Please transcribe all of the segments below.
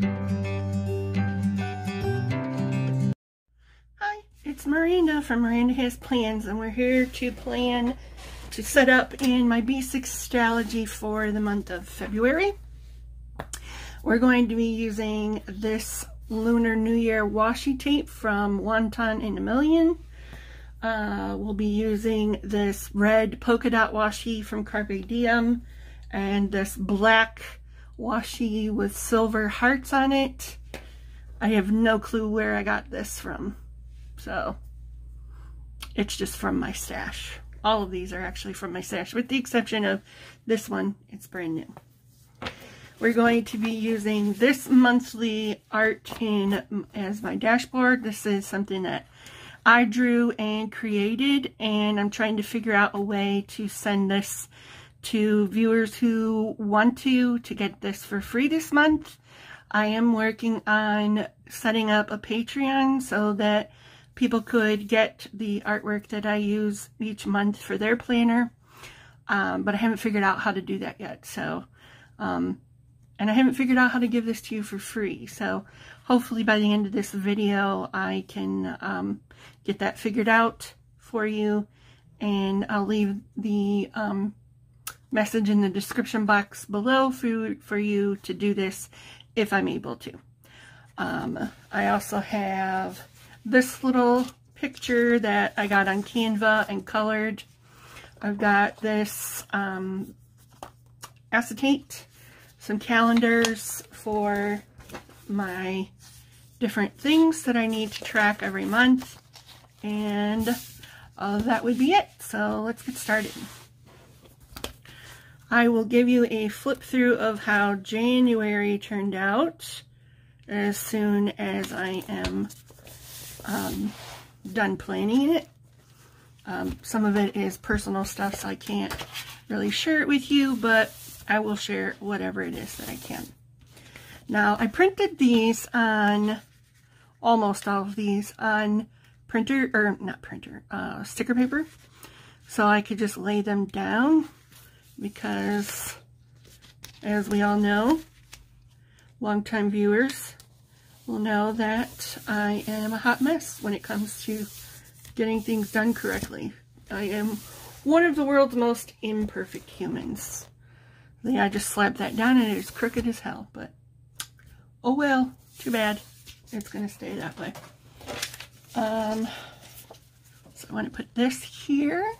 Hi, it's Miranda from Miranda Has Plans and we're here to plan to set up in my B6 Stalogy for the month of February. We're going to be using this Lunar New Year washi tape from Wonton in a Million. Uh, we'll be using this red polka dot washi from Carpe Diem and this black washi with silver hearts on it. I have no clue where I got this from. So, it's just from my stash. All of these are actually from my stash, with the exception of this one. It's brand new. We're going to be using this monthly art in as my dashboard. This is something that I drew and created, and I'm trying to figure out a way to send this to viewers who want to, to get this for free this month. I am working on setting up a Patreon so that people could get the artwork that I use each month for their planner. Um, but I haven't figured out how to do that yet. So, um, and I haven't figured out how to give this to you for free. So hopefully by the end of this video, I can um, get that figured out for you. And I'll leave the um, message in the description box below for, for you to do this if I'm able to. Um, I also have this little picture that I got on Canva and colored. I've got this um, acetate, some calendars for my different things that I need to track every month, and uh, that would be it. So let's get started. I will give you a flip through of how January turned out as soon as I am um, done planning it. Um, some of it is personal stuff, so I can't really share it with you, but I will share whatever it is that I can. Now, I printed these on, almost all of these, on printer, or not printer, uh, sticker paper. So I could just lay them down because, as we all know, longtime viewers will know that I am a hot mess when it comes to getting things done correctly. I am one of the world's most imperfect humans. Yeah, I just slapped that down and it is crooked as hell, but oh well, too bad. It's going to stay that way. Um, so I want to put this here.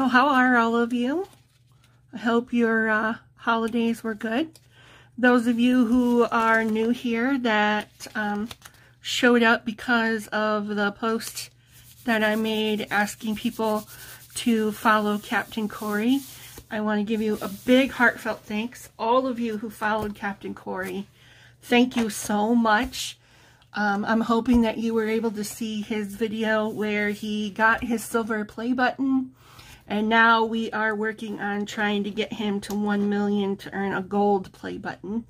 So how are all of you? I hope your uh, holidays were good. Those of you who are new here that um, showed up because of the post that I made asking people to follow Captain Corey, I want to give you a big heartfelt thanks. All of you who followed Captain Corey, thank you so much. Um, I'm hoping that you were able to see his video where he got his silver play button and now we are working on trying to get him to 1 million to earn a gold play button.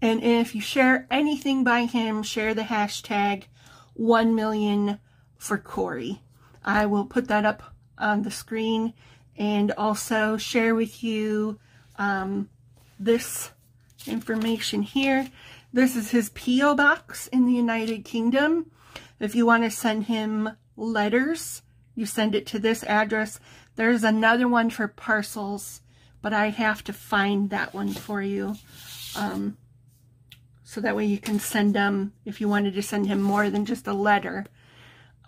And if you share anything by him, share the hashtag 1 million for Corey. I will put that up on the screen and also share with you um, this information here. This is his P.O. box in the United Kingdom. If you want to send him letters, you send it to this address. There's another one for parcels, but I have to find that one for you. Um, so that way you can send them, if you wanted to send him more than just a letter,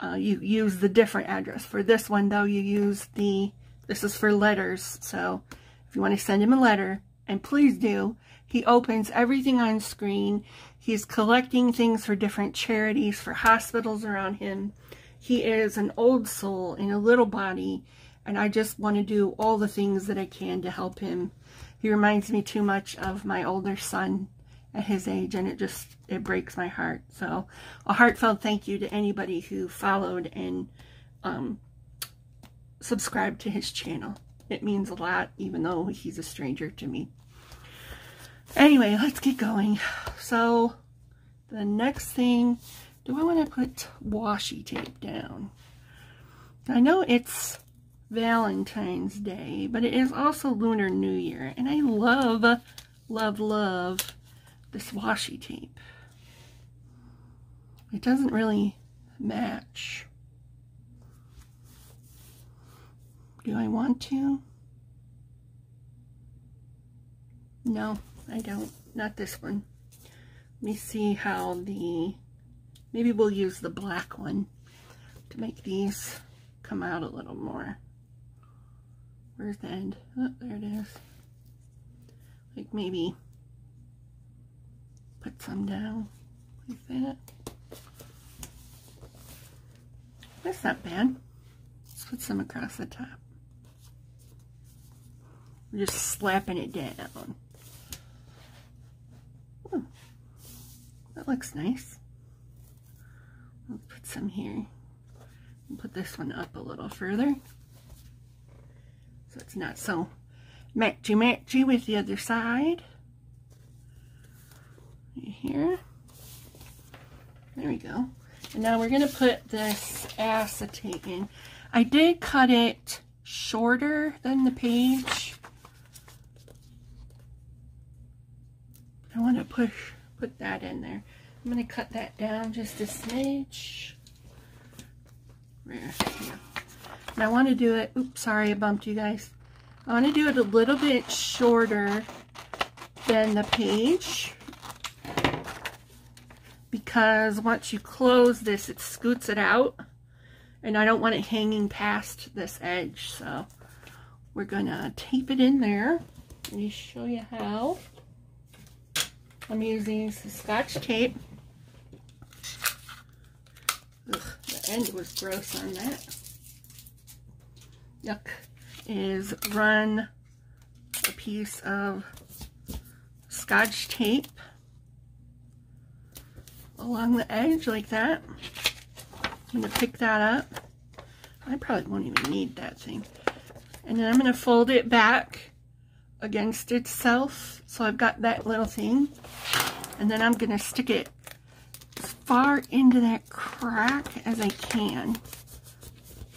uh, you use the different address. For this one, though, you use the, this is for letters. So if you want to send him a letter, and please do, he opens everything on screen. He's collecting things for different charities, for hospitals around him. He is an old soul in a little body and I just want to do all the things that I can to help him. He reminds me too much of my older son at his age, and it just, it breaks my heart. So a heartfelt thank you to anybody who followed and um, subscribed to his channel. It means a lot, even though he's a stranger to me. Anyway, let's get going. So the next thing, do I want to put washi tape down? I know it's Valentine's Day, but it is also Lunar New Year. And I love, love, love this washi tape. It doesn't really match. Do I want to? No, I don't. Not this one. Let me see how the, maybe we'll use the black one to make these come out a little more. The end? Oh, there it is. Like maybe put some down like that. That's not bad. Let's put some across the top. We're just slapping it down. Ooh, that looks nice. Let's put some here. Put this one up a little further. So it's not so matchy matchy with the other side. Here. There we go. And now we're going to put this acetate in. I did cut it shorter than the page. I want to push, put that in there. I'm going to cut that down just a smidge. Here. And I want to do it, oops, sorry I bumped you guys. I want to do it a little bit shorter than the page because once you close this, it scoots it out and I don't want it hanging past this edge. So we're going to tape it in there. Let me show you how. I'm using some scotch tape. Ugh, the end was gross on that. Yuck. Is run a piece of scotch tape along the edge like that. I'm going to pick that up. I probably won't even need that thing. And then I'm going to fold it back against itself. So I've got that little thing. And then I'm going to stick it as far into that crack as I can.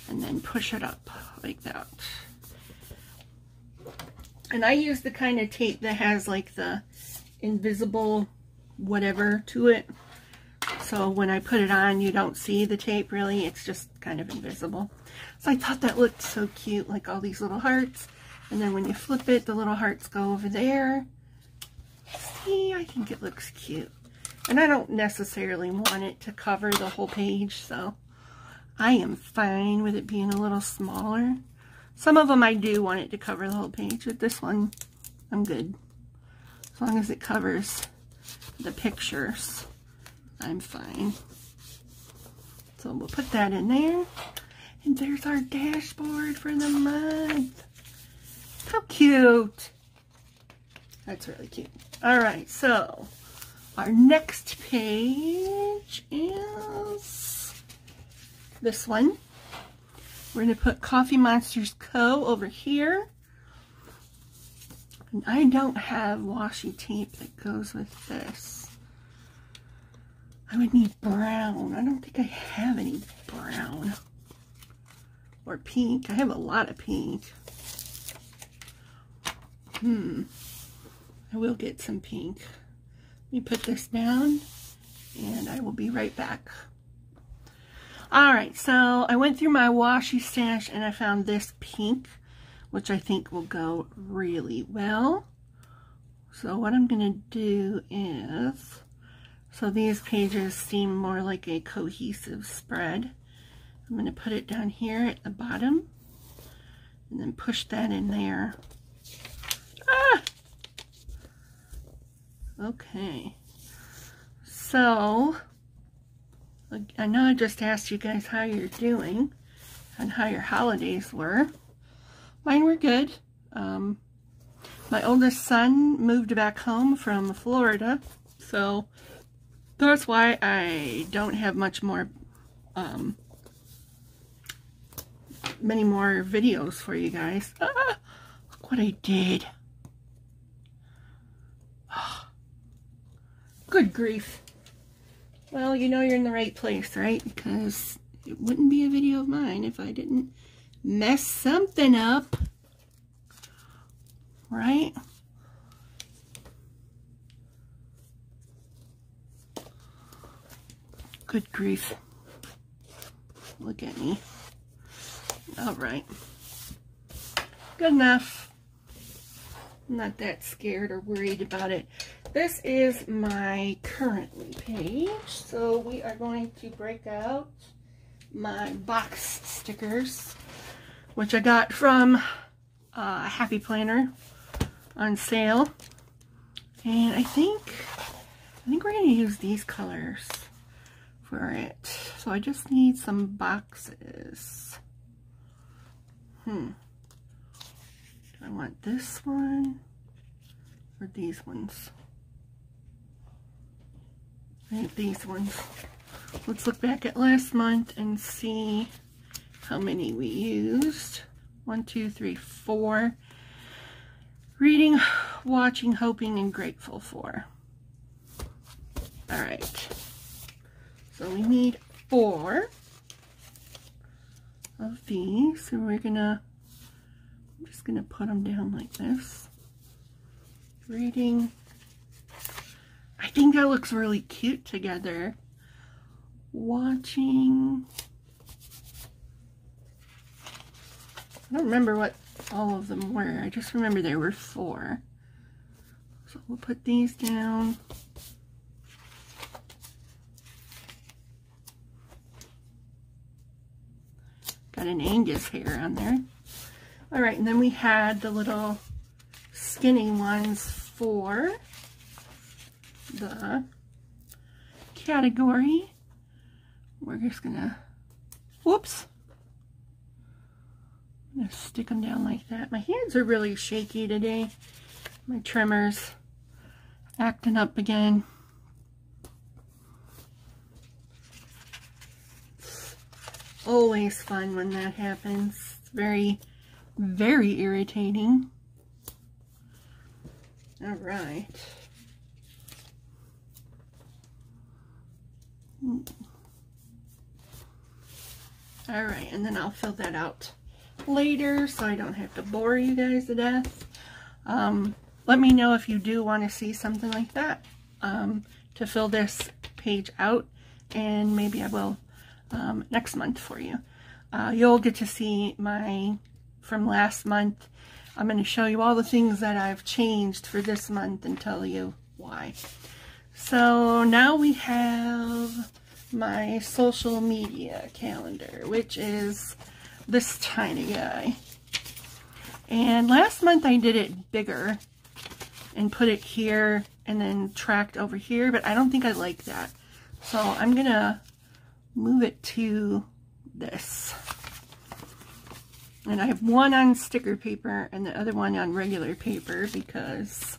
And then push it up like that. And I use the kind of tape that has like the invisible whatever to it. So when I put it on, you don't see the tape really. It's just kind of invisible. So I thought that looked so cute, like all these little hearts. And then when you flip it, the little hearts go over there. See, I think it looks cute. And I don't necessarily want it to cover the whole page, so I am fine with it being a little smaller. Some of them I do want it to cover the whole page, but this one, I'm good. As long as it covers the pictures. I'm fine. So we'll put that in there. And there's our dashboard for the month. How cute. That's really cute. All right, so our next page is this one. We're going to put Coffee Monsters Co. over here. And I don't have washi tape that goes with this. I would need brown. I don't think I have any brown. Or pink. I have a lot of pink. Hmm. I will get some pink. Let me put this down and I will be right back. Alright, so I went through my washi stash and I found this pink, which I think will go really well. So what I'm going to do is so these pages seem more like a cohesive spread. I'm going to put it down here at the bottom and then push that in there. Ah! Okay. So, I know I just asked you guys how you're doing and how your holidays were. Mine were good. Um, my oldest son moved back home from Florida, so that's why I don't have much more, um, many more videos for you guys. Ah, look what I did. Oh, good grief. Well, you know you're in the right place, right? Because it wouldn't be a video of mine if I didn't mess something up. Right? Good grief. Look at me. All right. Good enough. I'm not that scared or worried about it. This is my currently page. So we are going to break out my box stickers, which I got from uh, Happy Planner on sale. And I think, I think we're going to use these colors for it. So I just need some boxes. Hmm. Do I want this one or these ones? These ones. Let's look back at last month and see how many we used. One, two, three, four. Reading, watching, hoping, and grateful for. All right. So we need four of these. So we're gonna, I'm just gonna put them down like this. Reading. I think that looks really cute together. Watching. I don't remember what all of them were. I just remember there were four. So we'll put these down. Got an Angus hair on there. All right, and then we had the little skinny ones for the category. We're just gonna, whoops. I'm gonna stick them down like that. My hands are really shaky today. My trimmer's acting up again. always fun when that happens. It's very, very irritating. All right. All right, and then I'll fill that out later so I don't have to bore you guys to death. Um, let me know if you do want to see something like that um, to fill this page out and maybe I will um, next month for you. Uh, you'll get to see my, from last month, I'm going to show you all the things that I've changed for this month and tell you why. So now we have my social media calendar, which is this tiny guy. And last month I did it bigger and put it here and then tracked over here, but I don't think I like that. So I'm going to move it to this. And I have one on sticker paper and the other one on regular paper because,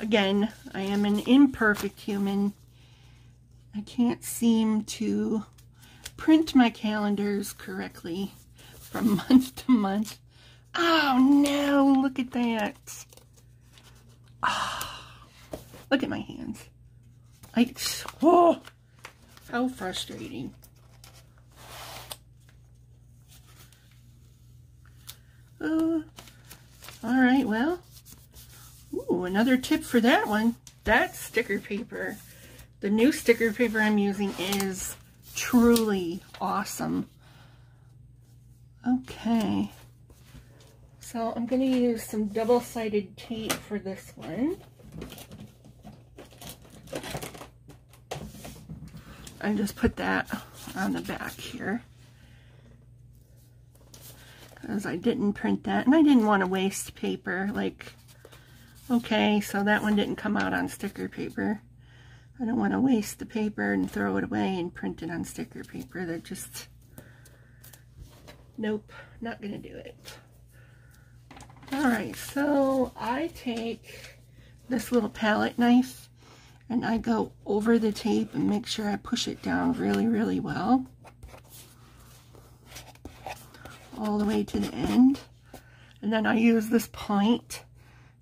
again, I am an imperfect human. I can't seem to print my calendars correctly from month to month. Oh no, look at that. Oh, look at my hands. I, oh, how frustrating. Uh, all right, well, another tip for that one. That sticker paper, the new sticker paper I'm using is truly awesome. Okay, so I'm going to use some double-sided tape for this one. I just put that on the back here because I didn't print that and I didn't want to waste paper like okay so that one didn't come out on sticker paper. I don't want to waste the paper and throw it away and print it on sticker paper. That just nope not gonna do it. Alright so I take this little palette knife and I go over the tape and make sure I push it down really really well. All the way to the end. And then I use this point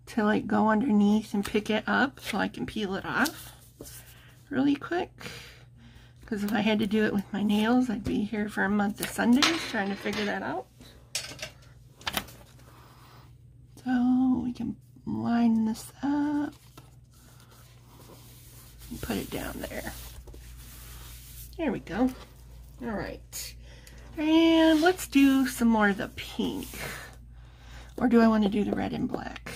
to like go underneath and pick it up so I can peel it off really quick. Because if I had to do it with my nails, I'd be here for a month of Sundays trying to figure that out. So we can line this up and put it down there. There we go. All right. And let's do some more of the pink. Or do I want to do the red and black?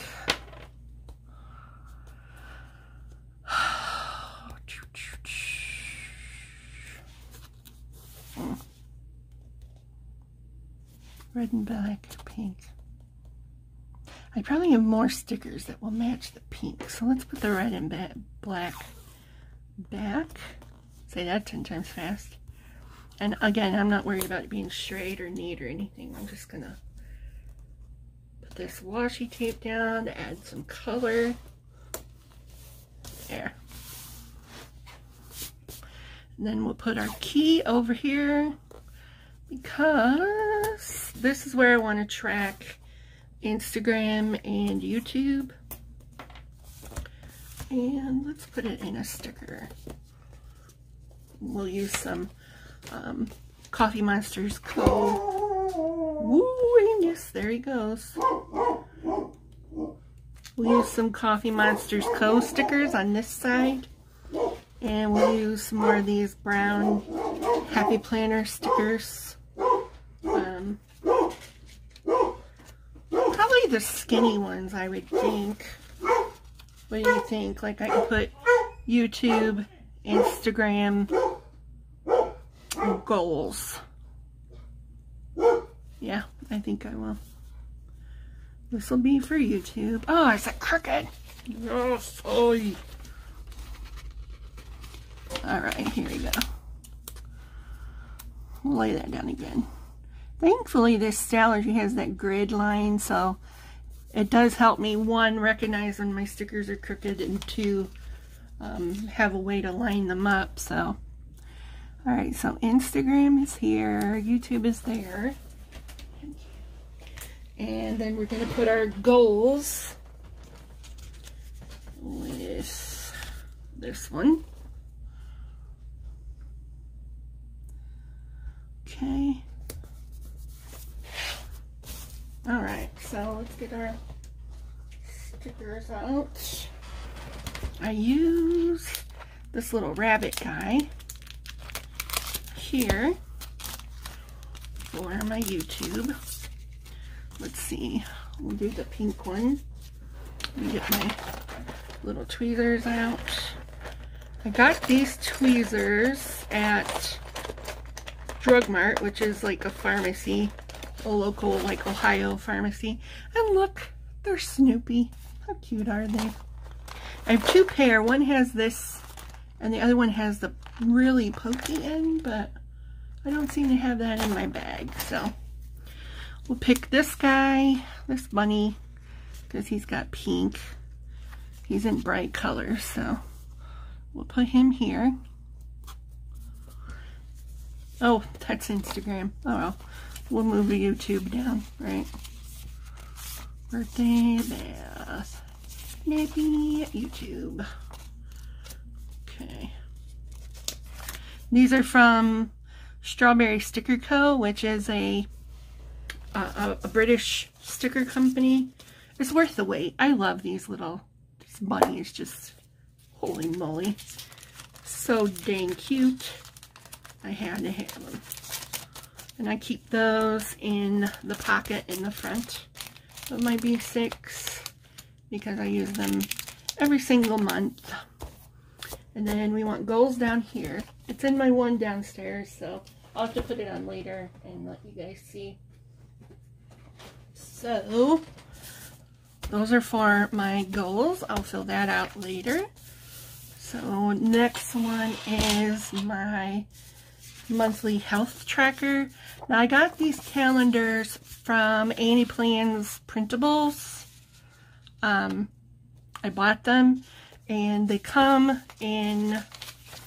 Red and black, pink. I probably have more stickers that will match the pink. So let's put the red and black back. Say that 10 times fast. And again, I'm not worried about it being straight or neat or anything. I'm just going to put this washi tape down add some color. There. And then we'll put our key over here because this is where I want to track Instagram and YouTube. And let's put it in a sticker. We'll use some um, Coffee Monsters Co. Woo, yes, there he goes. We'll use some Coffee Monsters Co. stickers on this side. And we'll use some more of these brown Happy Planner stickers. Um, probably the skinny ones, I would think. What do you think? Like I can put YouTube, Instagram, goals. Yeah, I think I will. This will be for YouTube. Oh, is that crooked? Yes. Oh. All right, here we go. Lay that down again. Thankfully, this Stalogy has that grid line, so it does help me, one, recognize when my stickers are crooked, and two, um, have a way to line them up, so. Alright, so Instagram is here, YouTube is there. And then we're going to put our goals with this one. Okay. Alright, so let's get our stickers out. I use this little rabbit guy here for my YouTube. Let's see, we'll do the pink one. Let me get my little tweezers out. I got these tweezers at Drug Mart, which is like a pharmacy a local like Ohio pharmacy. And look, they're Snoopy. How cute are they? I have two pair. One has this and the other one has the really pokey end, but I don't seem to have that in my bag. So we'll pick this guy, this bunny, because he's got pink. He's in bright colors, so we'll put him here. Oh, that's Instagram. Oh well we'll move YouTube down, right? Birthday bath. Nappy YouTube. Okay. These are from Strawberry Sticker Co., which is a, a, a British sticker company. It's worth the wait. I love these little this bunnies. Just holy moly. So dang cute. I had to have them. And I keep those in the pocket in the front of my B6 because I use them every single month. And then we want goals down here. It's in my one downstairs, so I'll have to put it on later and let you guys see. So, those are for my goals. I'll fill that out later. So, next one is my monthly health tracker. Now I got these calendars from Annie Plans Printables. Um, I bought them and they come in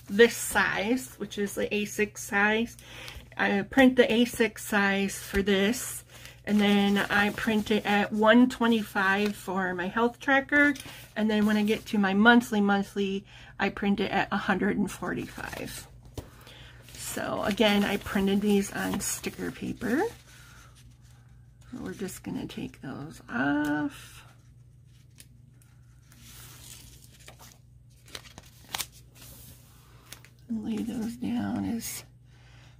this size, which is the A6 size. I print the A6 size for this and then I print it at 125 for my health tracker and then when I get to my monthly monthly I print it at 145. So again, I printed these on sticker paper. So we're just going to take those off. Lay those down as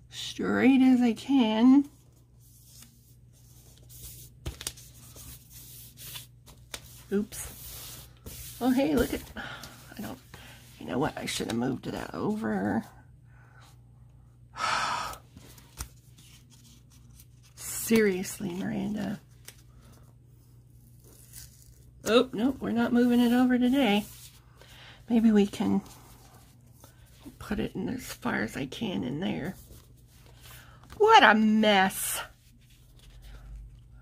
straight as I can. Oops. Oh, hey, look at, I don't, you know what, I should have moved that over. Seriously, Miranda. Oh, nope, we're not moving it over today. Maybe we can put it in as far as I can in there. What a mess.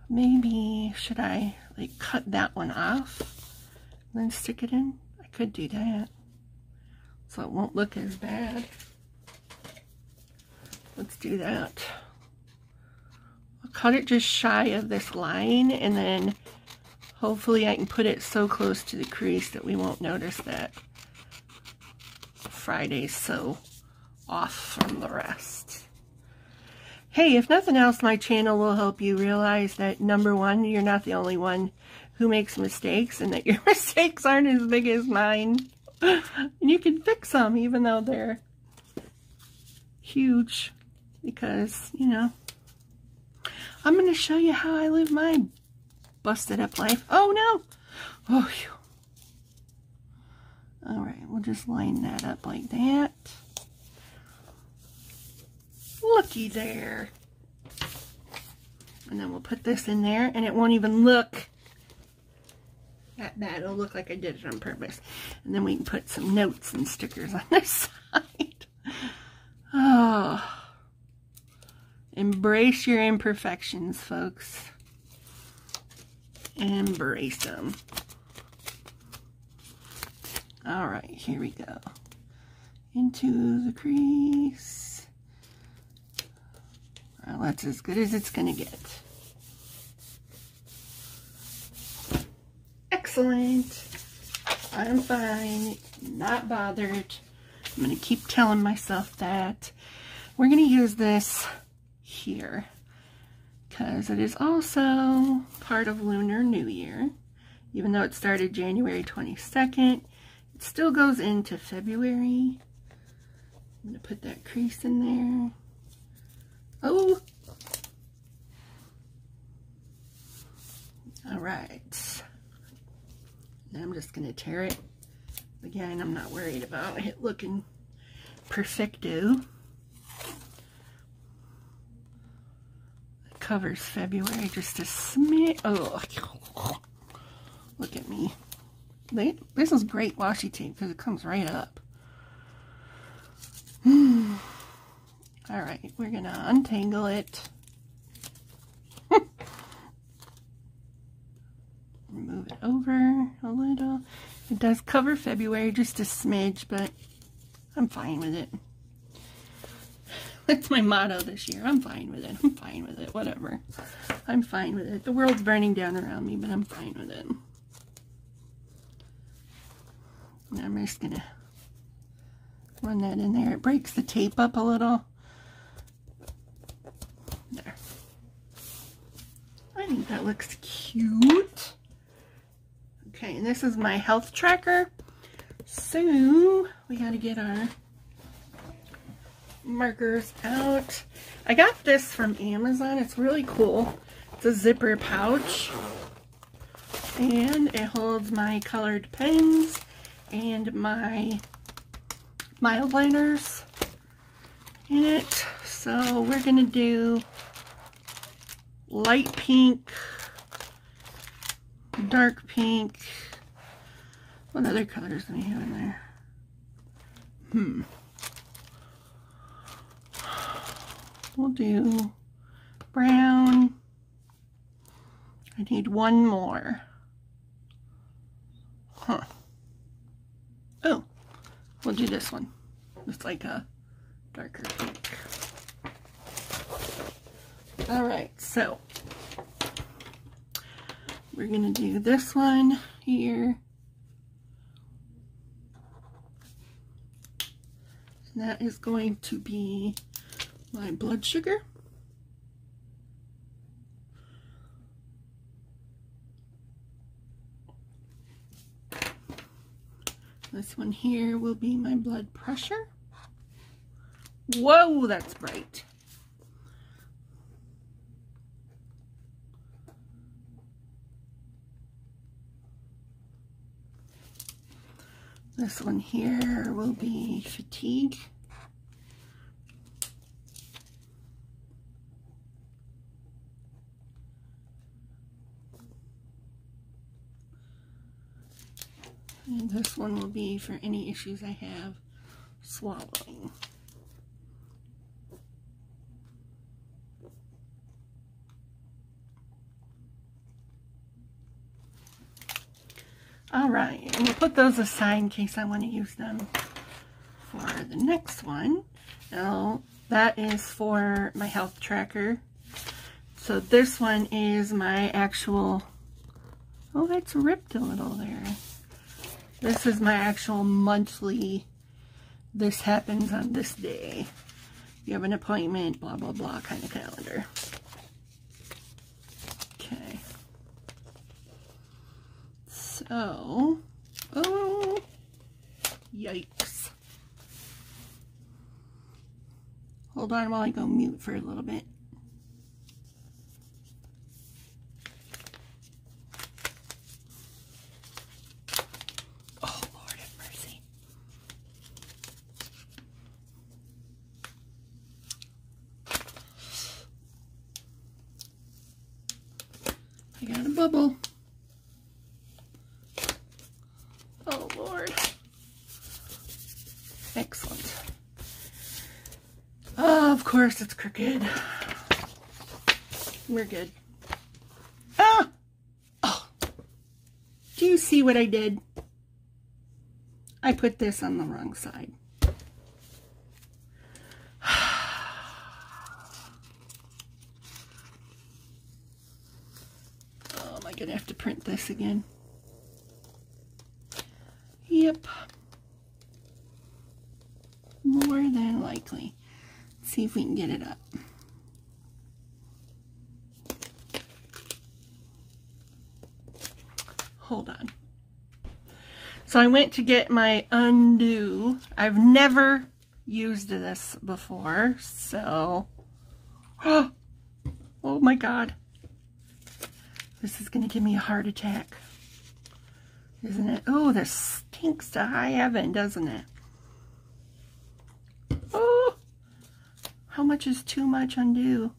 Maybe, should I like cut that one off and then stick it in? I could do that. So it won't look as bad. Let's do that. Cut it just shy of this line and then Hopefully I can put it so close to the crease that we won't notice that Friday's so off from the rest. Hey, if nothing else, my channel will help you realize that number one, you're not the only one who makes mistakes and that your mistakes aren't as big as mine. and you can fix them even though they're huge because, you know, I'm going to show you how I live my busted up life. Oh no! Oh, phew. All right, we'll just line that up like that. Looky there. And then we'll put this in there and it won't even look that bad. It'll look like I did it on purpose. And then we can put some notes and stickers on this side. Oh. Embrace your imperfections, folks embrace them. All right, here we go. Into the crease. Well, that's as good as it's going to get. Excellent. I'm fine. Not bothered. I'm going to keep telling myself that. We're going to use this here because it is also part of Lunar New Year. Even though it started January 22nd, it still goes into February. I'm going to put that crease in there. Oh! Alright. Now I'm just going to tear it. Again, I'm not worried about it looking perfecto. Covers February just a smidge. Oh, look at me. They, this is great washi tape because it comes right up. All right, we're going to untangle it. Move it over a little. It does cover February just a smidge, but I'm fine with it. That's my motto this year. I'm fine with it. I'm fine with it. Whatever. I'm fine with it. The world's burning down around me, but I'm fine with it. Now I'm just going to run that in there. It breaks the tape up a little. There. I think that looks cute. Okay, and this is my health tracker. So, we got to get our markers out. I got this from Amazon. It's really cool. It's a zipper pouch. And it holds my colored pens and my Mildliners in it. So we're going to do light pink, dark pink. What other colors do we have in there? Hmm. We'll do brown. I need one more. Huh. Oh, we'll do this one. It's like a darker pink. All right, so we're going to do this one here. And that is going to be my blood sugar. This one here will be my blood pressure. Whoa, that's bright. This one here will be fatigue. This one will be for any issues I have swallowing. All right, and we'll put those aside in case I want to use them for the next one. Now, that is for my health tracker. So this one is my actual, oh, that's ripped a little there. This is my actual monthly, this happens on this day. You have an appointment, blah, blah, blah kind of calendar. Okay. So, oh, yikes. Hold on while I go mute for a little bit. bubble. Oh, Lord. Excellent. Oh, of course it's crooked. We're good. Ah! Oh! Do you see what I did? I put this on the wrong side. Oh, am I gonna have to print this again. Yep. More than likely. See if we can get it up. Hold on. So I went to get my Un-du. I've never used this before, so... Oh, Oh my god. This is going to give me a heart attack. Isn't it? Oh, this stinks to high heaven, doesn't it? Oh, how much is too much Un-du?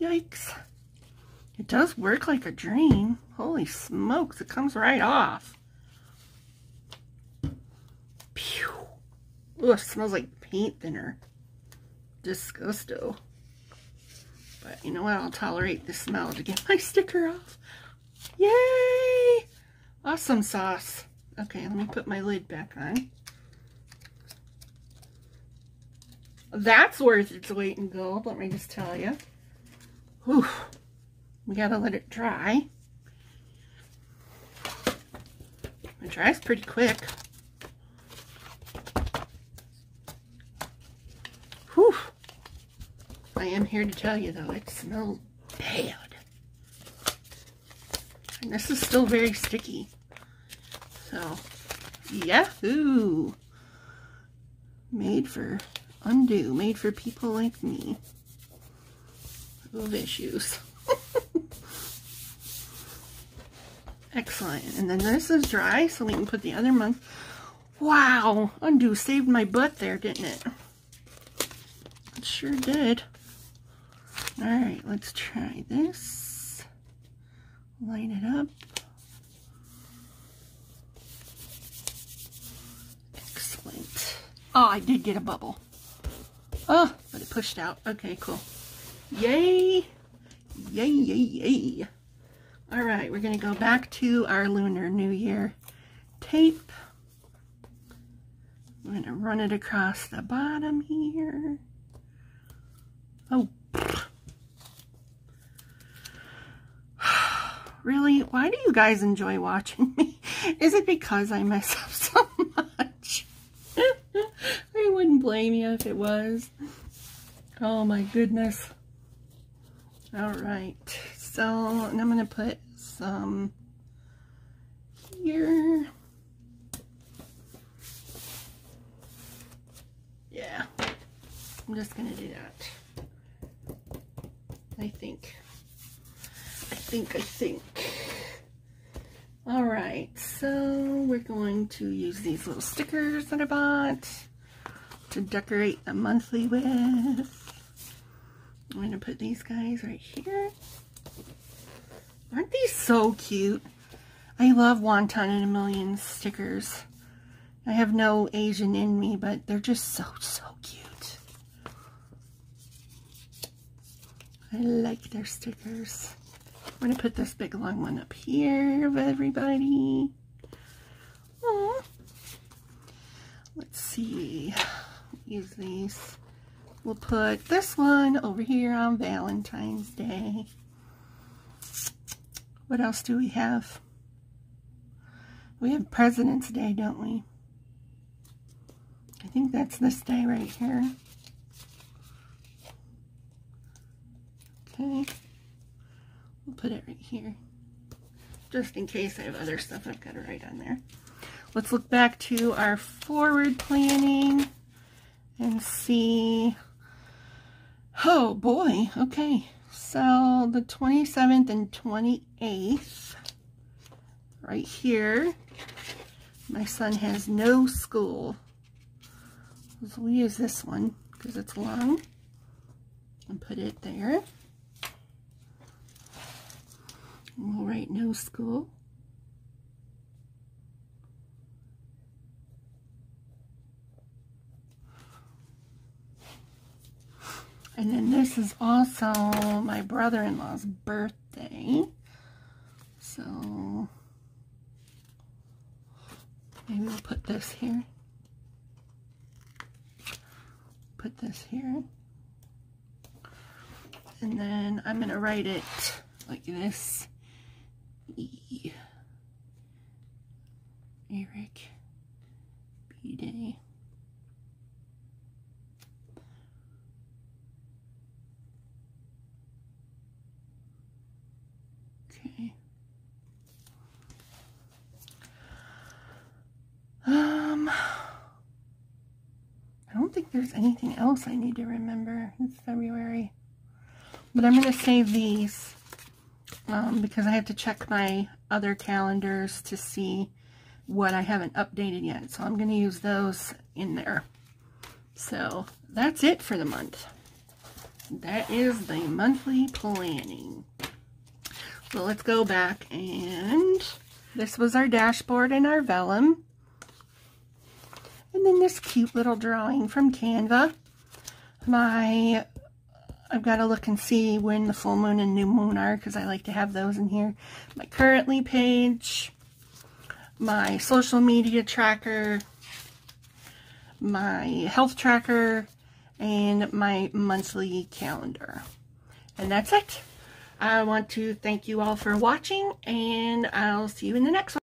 Yikes. It does work like a dream. Holy smokes, it comes right off. Pew. Oh, it smells like paint thinner. Disgusto. But you know what? I'll tolerate the smell to get my sticker off. Yay! Awesome sauce. Okay, let me put my lid back on. That's worth its weight in gold, let me just tell you. Whew. We gotta let it dry. It dries pretty quick. Whew. I am here to tell you though, it smells bad. And this is still very sticky. So, yahoo! Made for Un-du, made for people like me. Of issues. Excellent. And then this is dry, so we can put the other month. Wow! Un-du saved my butt there, didn't it? It sure did. All right, let's try this. Line it up. Excellent. Oh, I did get a bubble. Oh, but it pushed out. Okay, cool. Yay! Yay, yay, yay. All right, we're going to go back to our Lunar New Year tape. I'm going to run it across the bottom here. Oh, really? Why do you guys enjoy watching me? Is it because I mess up so much? Wouldn't blame you if it was. Oh my goodness. All right. So I'm going to put some here. Yeah. I'm just going to do that. I think. I think, I think. All right, so we're going to use these little stickers that I bought to decorate the monthly with. I'm going to put these guys right here. Aren't these so cute? I love Wonton in a Million stickers. I have no Asian in me, but they're just so, so cute. I like their stickers. I'm going to put this big long one up here of everybody. Aww. Let's see. Use these. We'll put this one over here on Valentine's Day. What else do we have? We have President's Day, don't we? I think that's this day right here. Okay. We'll put it right here. Just in case I have other stuff I've got to write on there. Let's look back to our forward planning and see. Oh boy, okay. So the 27th and 28th, right here, my son has no school. So we use this one because it's long and put it there. We'll write no school. And then this is also my brother-in-law's birthday. So maybe we'll put this here. Put this here. And then I'm going to write it like this. E. Eric B. Day. Don't think there's anything else I need to remember. It's February. But I'm going to save these um, because I have to check my other calendars to see what I haven't updated yet. So I'm going to use those in there. So that's it for the month. That is the monthly planning. So let's go back and this was our dashboard and our vellum. And then this cute little drawing from Canva. My I've got to look and see when the full moon and new moon are because I like to have those in here. My currently page, my social media tracker, my health tracker, and my monthly calendar. And that's it. I want to thank you all for watching, and I'll see you in the next one.